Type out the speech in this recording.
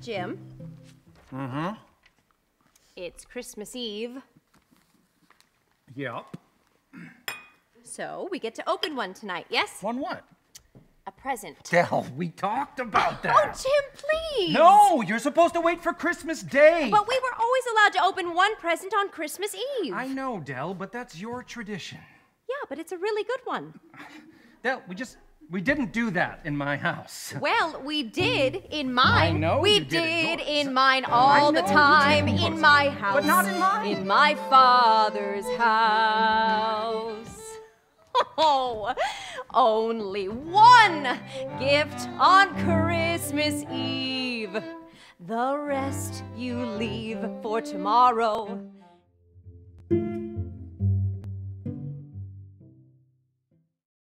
Jim, Mm-hmm. it's Christmas Eve, Yep. so we get to open one tonight, yes? One what? A present. Dell, we talked about that. Oh, Jim, please! No, you're supposed to wait for Christmas Day. But we were always allowed to open one present on Christmas Eve. I know, Dell, but that's your tradition. Yeah, but it's a really good one. Dell, we just we didn't do that in my house. Well, we did in mine. I know we you did in in mine all the time in in my house. But not in mine. In my father's house. Oh, only one gift on Christmas Eve. The rest you leave for tomorrow.